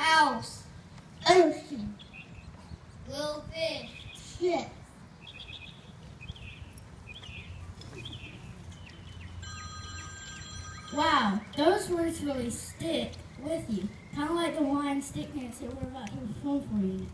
House, ocean, little fish, ship. Wow, those words really stick with you. Kind of like the wine stick pants that we're about to perform for you.